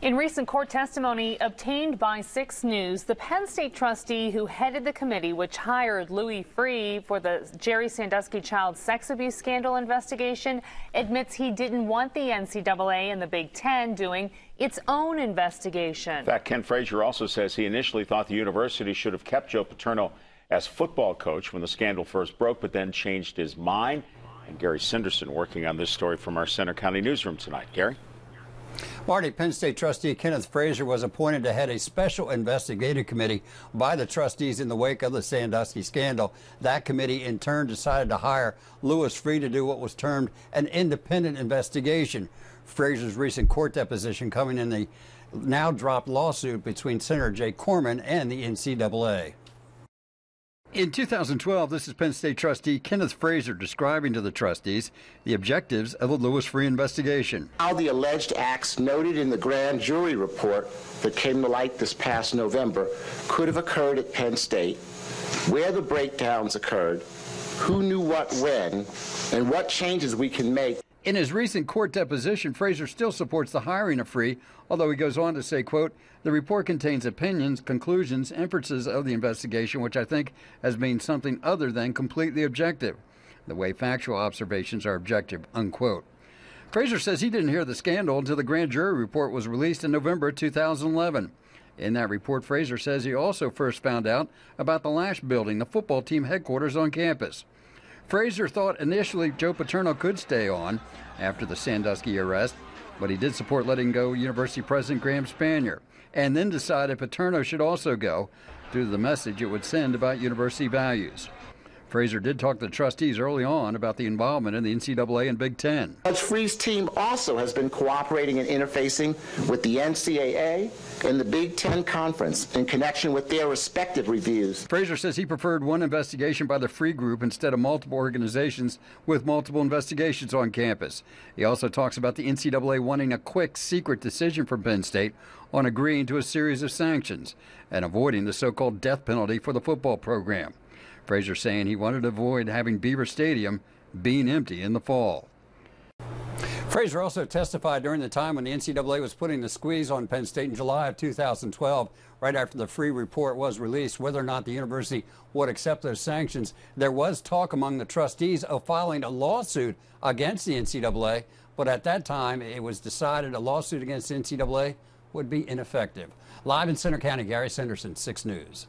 In recent court testimony obtained by 6 News, the Penn State trustee who headed the committee which hired Louis Freeh for the Jerry Sandusky child sex abuse scandal investigation admits he didn't want the NCAA and the Big Ten doing its own investigation. In fact, Ken Frazier also says he initially thought the university should have kept Joe Paterno as football coach when the scandal first broke, but then changed his mind. And Gary Sinderson working on this story from our Centre County newsroom tonight. Gary? Marty, Penn State trustee Kenneth Frazier was appointed to head a special investigative committee by the trustees in the wake of the Sandusky scandal. That committee, in turn, decided to hire Louis Freeh to do what was termed an independent investigation. Frazier's recent court deposition coming in the now dropped lawsuit between Senator Jake Corman and the NCAA. In 2012, this is Penn State trustee Kenneth Frazier describing to the trustees the objectives of the Louis Freeh investigation. How the alleged acts noted in the grand jury report that came to light this past November could have occurred at Penn State, where the breakdowns occurred, who knew what when, and what changes we can make in his recent court deposition, Frazier still supports the hiring of Freeh, although he goes on to say, quote, the report contains opinions, conclusions, inferences of the investigation, which I think has been something other than completely objective, the way factual observations are objective, unquote. Frazier says he didn't hear the scandal until the grand jury report was released in November 2011. In that report, Frazier says he also first found out about the Lasch building, the football team headquarters on campus. Frazier thought initially Joe Paterno could stay on after the Sandusky arrest, but he did support letting go University President Graham Spanier, and then decided Paterno should also go due to the message it would send about university values. Frazier did talk to the trustees early on about the involvement in the NCAA and Big Ten. Judge Freeh's team also has been cooperating and interfacing with the NCAA and the Big Ten Conference in connection with their respective reviews. Frazier says he preferred one investigation by the Freeh Group instead of multiple organizations with multiple investigations on campus. He also talks about the NCAA wanting a quick, secret decision from Penn State on agreeing to a series of sanctions and avoiding the so called death penalty for the football program. Frazier saying he wanted to avoid having Beaver Stadium being empty in the fall. Frazier also testified during the time when the NCAA was putting the squeeze on Penn State in July of 2012, right after the Freeh report was released, whether or not the university would accept those sanctions. There was talk among the trustees of filing a lawsuit against the NCAA, but at that time it was decided a lawsuit against the NCAA would be ineffective. Live in Centre County, Gary Sinderson, 6 News.